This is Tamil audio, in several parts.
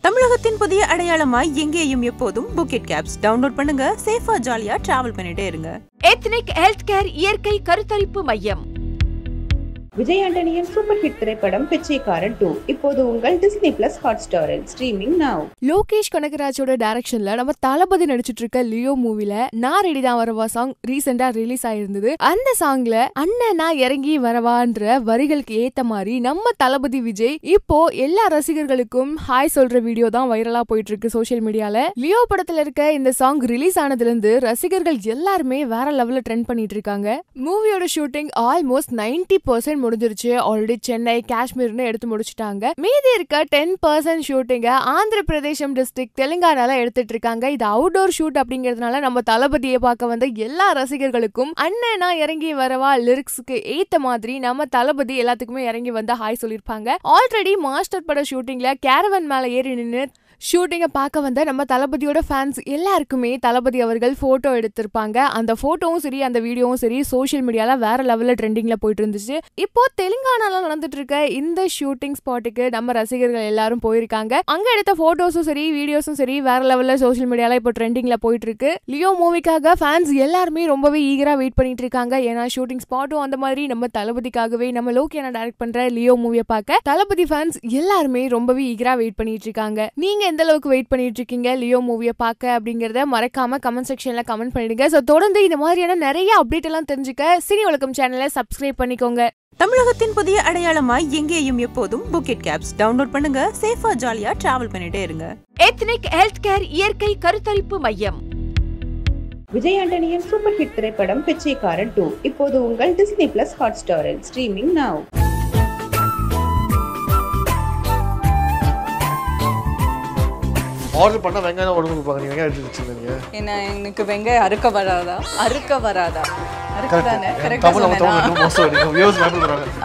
தமிழகத்தின் புதிய அடையாளமாய் எங்கேயும் எப்போதும் புக்கெட் கேப்ஸ் டவுன்லோட் பண்ணுங்க. சேஃபா ஜாலியா டிராவல் பண்ணிட்டே இருங்க. எத்னிக் ஹெல்த் கேர் இயற்கை கருத்தரிப்பு மையம். விஜய் ஆண்டனியின் சூப்பர் ஹிட் திரைப்படம் பிச்சைக்காரன் டூ இப்போது உங்கள் டிஸ்னி பிளஸ் ஹாட் ஸ்டாரில் ஸ்ட்ரீமிங் நவ் லோகேஷ் கனகராஜோட டைரக்ஷன்ல நம்ம தளபதி நடிச்சிட்டு இருக்க லியோ மூவில நான் ரெடி தான் வரவா சாங் ரீசெண்டா ரிலீஸ் ஆயிருந்தது. அந்த சாங்ல அண்ணன் நான் இறங்கி வரவான்ற வரிகளுக்கு ஏத்த மாதிரி நம்ம தளபதி விஜய் இப்போ எல்லா ரசிகர்களுக்கும் ஹாய் சொல்ற வீடியோ தான் வைரலா போயிட்டு இருக்கு சோஷியல் மீடியால லியோ படத்துல இருக்க இந்த சாங் ரிலீஸ் ஆனதுல இருந்து ரசிகர்கள் எல்லாருமே வேற லெவல்ல ட்ரெண்ட் பண்ணிட்டு இருக்காங்க மூவியோட ஷூட்டிங் ஆல்மோஸ்ட் 90% பர்சன்ட் முடிஞ்சிருச்சு. ஆல்ரெடி சென்னை காஷ்மீர்னு எடுத்து முடிச்சிட்டாங்க. மீதி இருக்க டென் பர்சன்ட் ஷூட்டிங்க ஆந்திர பிரதேசம் டிஸ்ட்ரிக்ட் தெலுங்கானால எடுத்துட்டு இருக்காங்க. இது அவுட்டோர் ஷூட் அப்படிங்கிறதுனால நம்ம தளபதியை பார்க்க வந்த எல்லா ரசிகர்களுக்கும் அண்ணனா இறங்கி வரவா லிரிக்ஸ்க்கு ஏத்த மாதிரி நம்ம தளபதி எல்லாத்துக்குமே இறங்கி வந்து ஹாய் சொல்லியிருப்பாங்க. ஆல்ரெடி மாஸ்டர் பட ஷூட்டிங்ல கேரவன் மேல ஏறி நின்று ஷூட்டிங்கை பார்க்க வந்த நம்ம தளபதியோட ஃபேன்ஸ் எல்லாருக்குமே தளபதி அவர்கள் ஃபோட்டோ எடுத்திருப்பாங்க. அந்த ஃபோட்டோவும் சரி அந்த வீடியோவும் சரி சோஷியல் மீடியாவில் வேற லெவலில் ட்ரெண்டிங்கில் போயிட்டு இருந்துச்சு. இப்போ தெலுங்கானால நடந்துட்டு இருக்க இந்த ஷூட்டிங் ஸ்பாட்டுக்கு நம்ம ரசிகர்கள் எல்லாரும் போயிருக்காங்க. அங்கே எடுத்த ஃபோட்டோஸும் சரி வீடியோஸும் சரி வேற லெவலில் சோஷியல் மீடியாவில் இப்போ ட்ரெண்டிங்கில் போயிட்டு இருக்கு லியோ மூவிக்காக ஃபேன்ஸ் எல்லாருமே ரொம்பவே ஈகராக வெயிட் பண்ணிட்டு இருக்காங்க. ஏன்னா ஷூட்டிங் ஸ்பாட்டும் அந்த மாதிரி நம்ம தளபதிக்காகவே நம்ம லோக்கியான டைரக்ட் பண்ற லியோ மூவியை பார்க்க தளபதி ஃபேன்ஸ் எல்லாருமே ரொம்பவே ஈகராக வெயிட் பண்ணிட்டு இருக்காங்க. நீங்க எந்த அளவுக்கு வெயிட் பண்ணிட்டு இருக்கீங்க லியோ மூவியை பார்க்க அப்படிங்கறத மறக்காம கமெண்ட் செக்ஷன்ல கமெண்ட் பண்ணிடுங்க. ஸோ தொடர்ந்து இந்த மாதிரியான நிறைய அப்டேட் எல்லாம் தெரிஞ்சுக்க சினி வழக்கம் சேனலை சப்ஸ்கிரைப் பண்ணிக்கோங்க. தமிழகத்தின் புதிய அடையாளமாய் எங்கேயும் எப்போதும் புக்கெட் கேப்ஸ் டவுன்லோட் பண்ணுங்க. சேஃபா ஜாலியா டிராவல் பண்ணிட்டே இருங்க. எத்னிக் ஹெல்த் கேர் இயற்கை கருத்தரிப்பு மையம். விஜய் ஆண்டனியின் சூப்பர் ஹிட் திரைப்படம் பிச்சைக்காரன் டூ இப்போது உங்கள் டிஸ்னி பிளஸ் ஹாட் ஸ்டாரில் ஸ்ட்ரீமிங் நவ் ஆர்டர் பண்ணா வெங்காயம் உடம்பு கொடுப்பாங்க. நீங்க வெங்காயம் எடுத்து வச்சிருந்தீங்க. ஏன்னா எனக்கு வெங்காயம் அறுக்க வராதா? அறுக்க வராதா?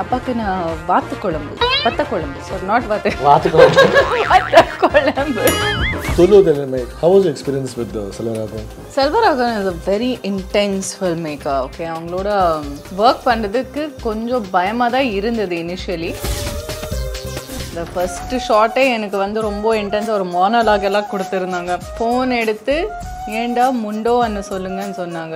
அப்பாக்கு நான் வாத்து குழம்பு வத்த குழம்பு ஸோ நாட் வாத்து வத்த குழம்பு சொல்லுவது என்ன how was experience with Selvaraghavan Selvaraghavan is a very intense film maker okay அவங்களோட ஒர்க் பண்ணுறதுக்கு கொஞ்சம் பயமாக தான் இருந்தது இனிஷியலி இந்த ஃபஸ்ட்டு ஷார்ட்டே எனக்கு வந்து ரொம்ப இன்டென்ஸாக ஒரு மோனலாக் எல்லாம் கொடுத்துருந்தாங்க. ஃபோன் எடுத்து ஏண்டா முண்டோன்னு சொல்லுங்கன்னு சொன்னாங்க.